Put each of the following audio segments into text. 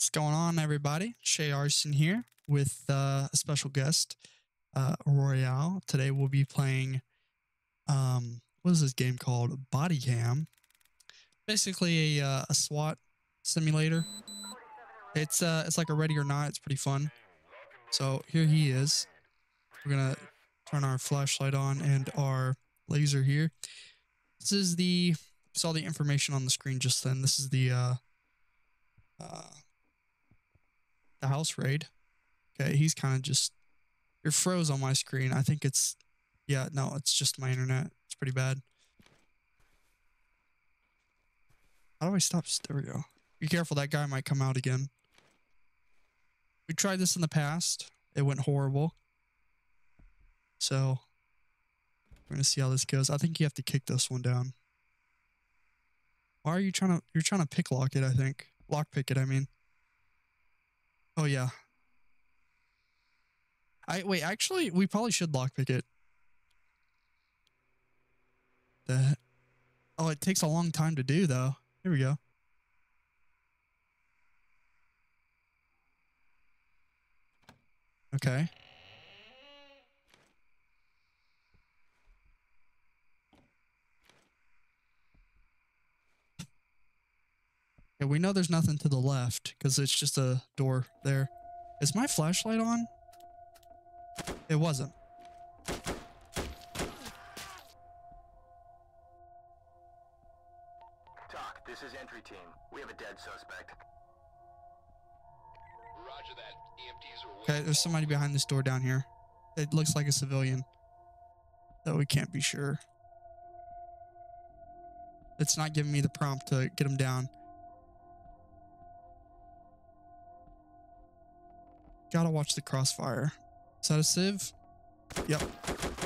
What's going on, everybody? Shay Arson here with uh, a special guest, uh, Royale. Today we'll be playing, um, what is this game called? Body Cam. Basically a, uh, a SWAT simulator. It's uh, it's like a Ready or Not. It's pretty fun. So here he is. We're gonna turn our flashlight on and our laser here. This is the saw the information on the screen just then. This is the uh, uh, the house raid. Okay, he's kind of just you're froze on my screen. I think it's yeah, no, it's just my internet. It's pretty bad. How do I stop? There we go. Be careful, that guy might come out again. We tried this in the past. It went horrible. So we're gonna see how this goes. I think you have to kick this one down. Why are you trying to you're trying to pick lock it, I think. Lock pick it, I mean. Oh yeah. I wait, actually we probably should lock pick it. The Oh, it takes a long time to do though. Here we go. Okay. We know there's nothing to the left because it's just a door there. Is my flashlight on? It wasn't. TOC, this is entry team. We have a dead suspect. Roger that. EMTs are Okay, there's somebody behind this door down here. It looks like a civilian. Though we can't be sure. It's not giving me the prompt to get him down. Gotta watch the crossfire. Is that a sieve? Yep.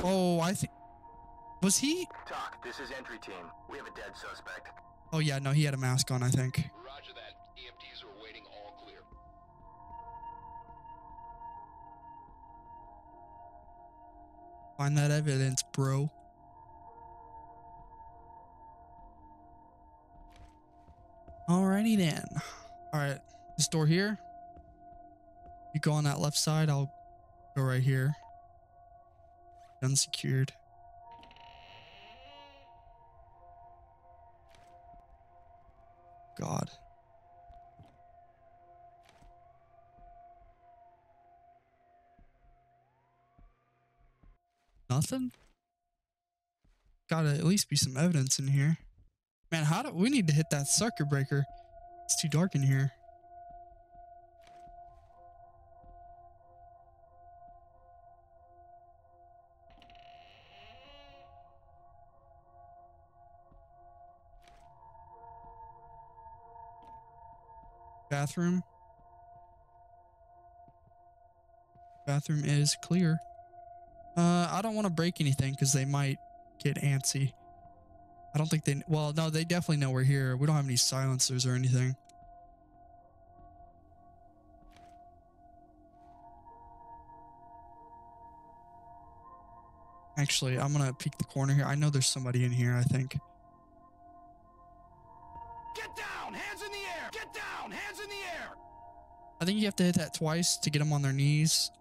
Oh, I think. Was he? TOC, this is entry team. We have a dead suspect. Oh, yeah, no, he had a mask on, I think. Roger that. EMTs are waiting. All clear. Find that evidence, bro. Alrighty then. Alright, this door here. You go on that left side, I'll go right here. Gun secured. God. Nothing? Gotta at least be some evidence in here. Man, how do we need to hit that circuit breaker? It's too dark in here. Bathroom. Bathroom is clear. Uh, I don't want to break anything because they might get antsy. I don't think they. Well, no, they definitely know we're here. We don't have any silencers or anything. Actually, I'm gonna peek the corner here. I know there's somebody in here. I think. I think you have to hit that twice to get them on their knees.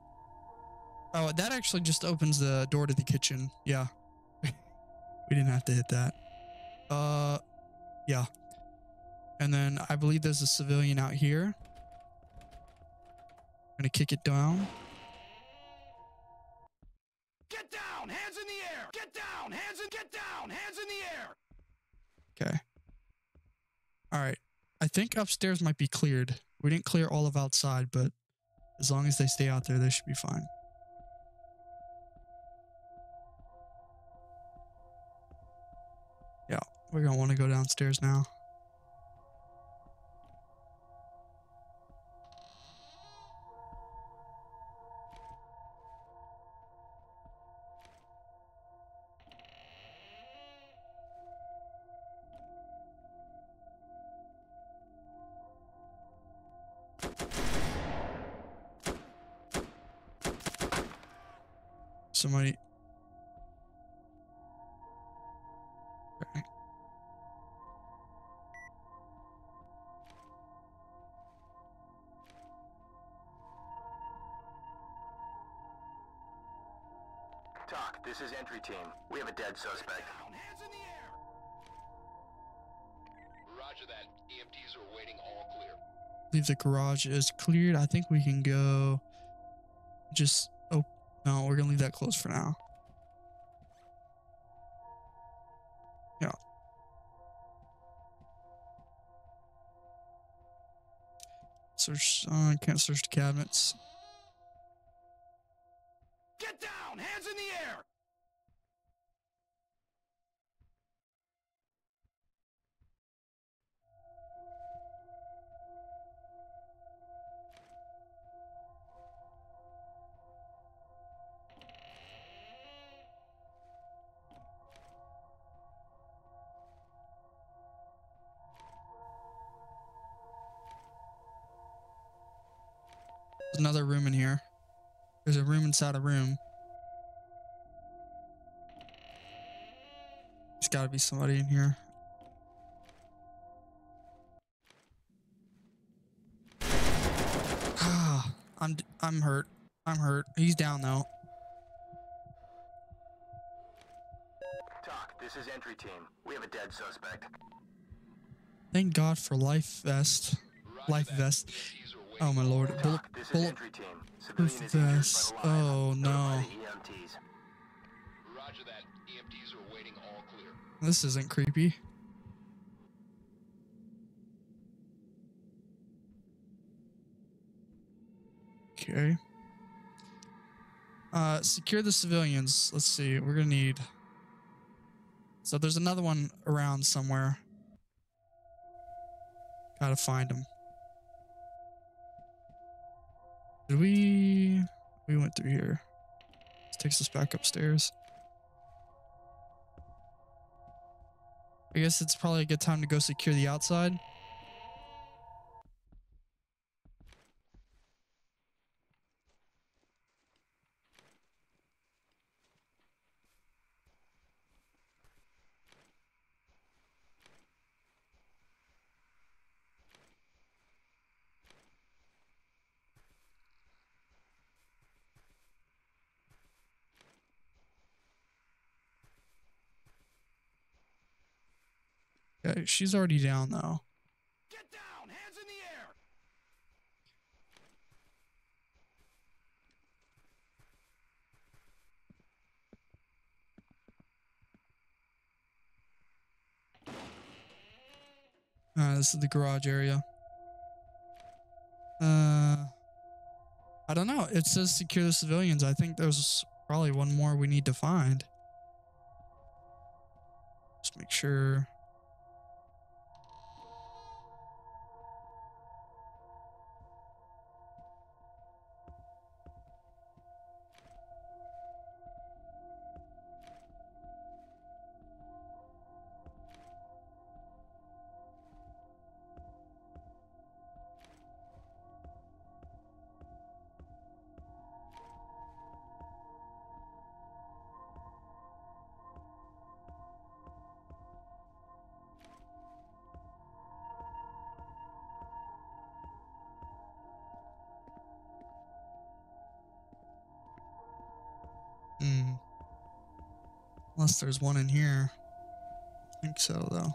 Oh, that actually just opens the door to the kitchen. Yeah. we didn't have to hit that. Uh, yeah. And then I believe there's a civilian out here. gonna kick it down. Get down! Hands in the air! Get down! Hands in get down! Hands in the air! Okay. All right. I think upstairs might be cleared. We didn't clear all of outside, but as long as they stay out there, they should be fine. Yeah, we're gonna want to go downstairs now. Somebody... TOC, this is entry team. We have a dead suspect. Leave the garage is cleared. I think we can go. Just oh no, we're gonna leave that closed for now. Yeah. Search. Uh, can't search the cabinets. Get down, hands in the air. Another room in here. There's a room inside a room. There's got to be somebody in here. Ah, I'm I'm hurt. I'm hurt. He's down though. TOC, this is entry team. We have a dead suspect. Thank God for life vest. Life vest. EMTs are waiting. Oh my lord. Bullet, TOC, this is bullet, entry team. Civilian proof is injured vest. but alive. Oh no. Notify the EMTs. Roger that. EMTs are waiting all clear. This isn't creepy. Okay. Uh, secure the civilians. Let's see. We're gonna need. So there's another one around somewhere. Gotta find him. Did we? We went through here. This takes us back upstairs. I guess it's probably a good time to go secure the outside. Okay, she's already down though. Get down, hands in the air. Uh, this is the garage area. Uh, I don't know. It says secure the civilians. I think there's probably one more we need to find. Just make sure. Unless there's one in here. I think so, though.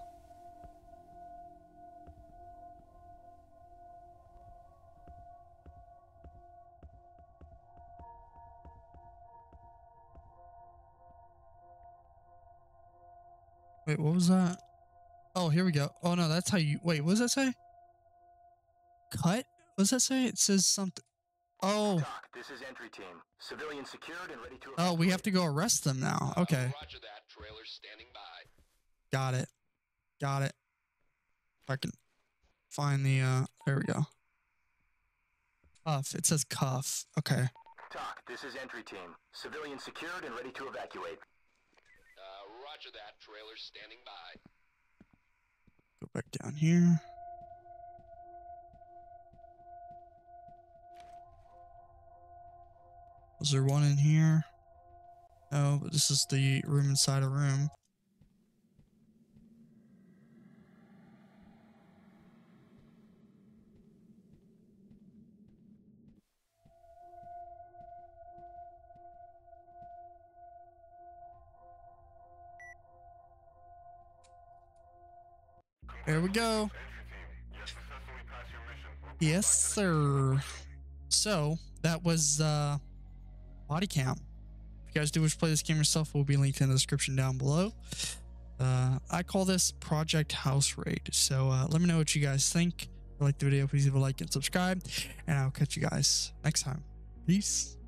Wait, what was that? Oh, here we go. Oh no, that's how you. Wait, what does that say? Cut? What does that say? It says something. Oh, TOC, this is entry team. Civilian secured and ready to oh, we have to go arrest them now. Uh, Okay, Roger that. Trailer's standing by. got it, got it. If I can find the. uh There we go. Cuff. It says cuff. Okay. TOC, this is entry team. Civilian secured and ready to evacuate. Uh, roger that. Trailer's standing by. Go back down here. Was there one in here? No, but this is the room inside a room. There we go. Yes, sir. So that was uh, body cam. If you guys do wish to play this game yourself, it will be linked in the description down below. Uh, I call this Project House Raid. So uh, let me know what you guys think. If you like the video, please leave a like and subscribe. And I'll catch you guys next time. Peace.